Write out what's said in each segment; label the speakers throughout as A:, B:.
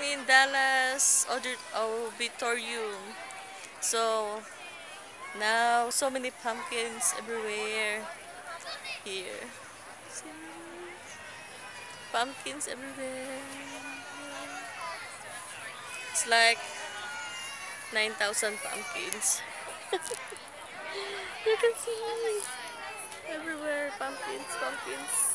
A: I'm in Dallas Arboretum. Oh, so now so many pumpkins everywhere here. See? Pumpkins everywhere. It's like 9,000 pumpkins. you can see everywhere pumpkins, pumpkins.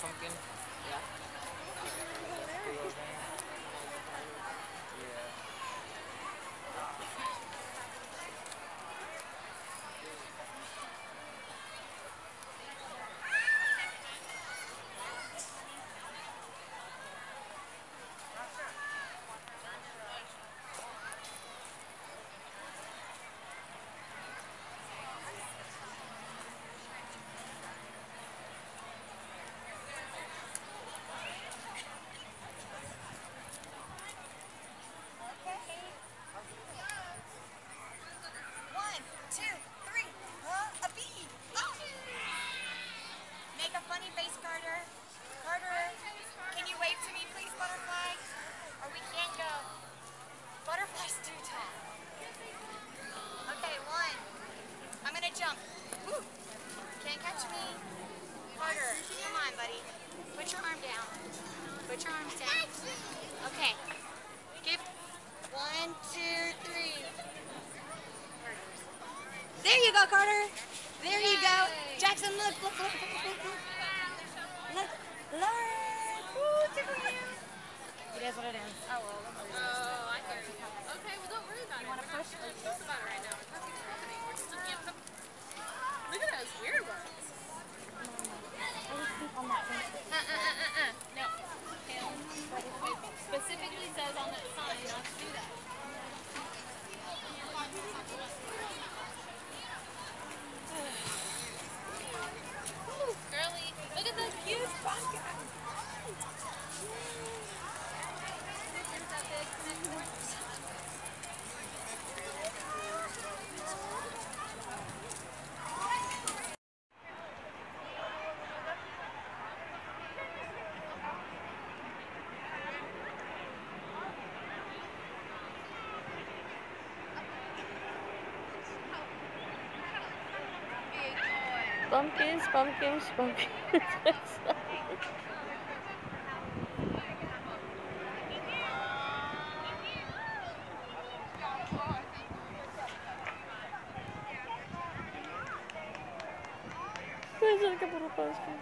B: pumpkin.
C: Put your arms down. Okay. Give. One, two, three. There you go, Carter. There Yay. you go. Jackson, look, look, look, look, look.
D: Pumpkins,
A: pumpkins, pumpkins. There's like a little postcard.